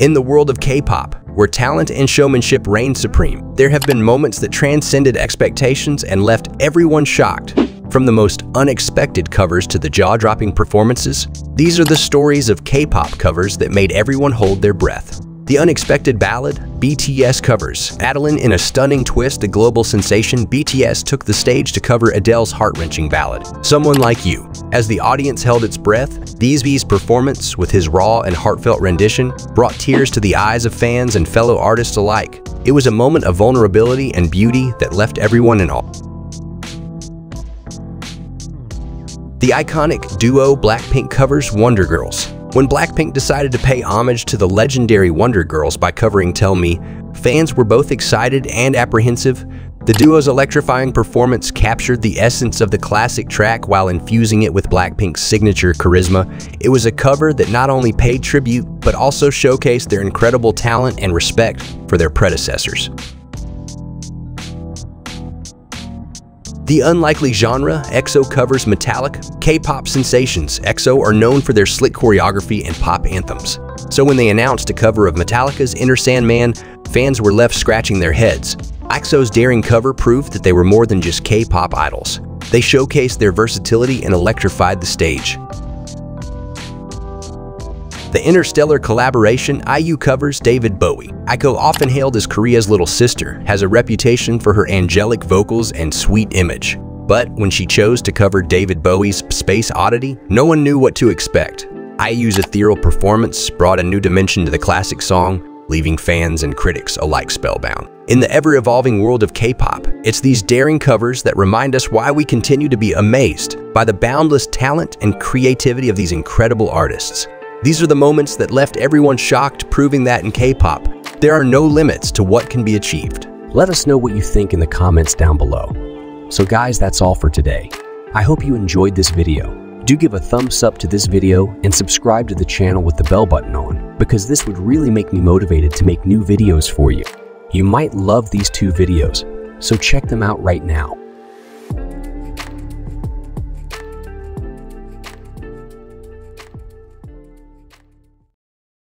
In the world of K-pop, where talent and showmanship reign supreme, there have been moments that transcended expectations and left everyone shocked. From the most unexpected covers to the jaw-dropping performances, these are the stories of K-pop covers that made everyone hold their breath. The unexpected ballad, BTS covers. Adeline in a stunning twist, a global sensation, BTS took the stage to cover Adele's heart-wrenching ballad, Someone Like You. As the audience held its breath, V's performance, with his raw and heartfelt rendition, brought tears to the eyes of fans and fellow artists alike. It was a moment of vulnerability and beauty that left everyone in awe. The iconic duo Blackpink covers Wonder Girls. When Blackpink decided to pay homage to the legendary Wonder Girls by covering Tell Me, fans were both excited and apprehensive. The duo's electrifying performance captured the essence of the classic track while infusing it with Blackpink's signature charisma. It was a cover that not only paid tribute, but also showcased their incredible talent and respect for their predecessors. The unlikely genre, EXO covers Metallica, K-pop sensations. EXO are known for their slick choreography and pop anthems. So when they announced a cover of Metallica's Enter Sandman, fans were left scratching their heads. EXO's daring cover proved that they were more than just K-pop idols. They showcased their versatility and electrified the stage. The interstellar collaboration IU covers David Bowie. IU, often hailed as Korea's little sister, has a reputation for her angelic vocals and sweet image. But when she chose to cover David Bowie's Space Oddity, no one knew what to expect. IU's ethereal performance brought a new dimension to the classic song, leaving fans and critics alike spellbound. In the ever-evolving world of K-pop, it's these daring covers that remind us why we continue to be amazed by the boundless talent and creativity of these incredible artists. These are the moments that left everyone shocked, proving that in K-pop, there are no limits to what can be achieved. Let us know what you think in the comments down below. So guys, that's all for today. I hope you enjoyed this video. Do give a thumbs up to this video and subscribe to the channel with the bell button on, because this would really make me motivated to make new videos for you. You might love these two videos, so check them out right now.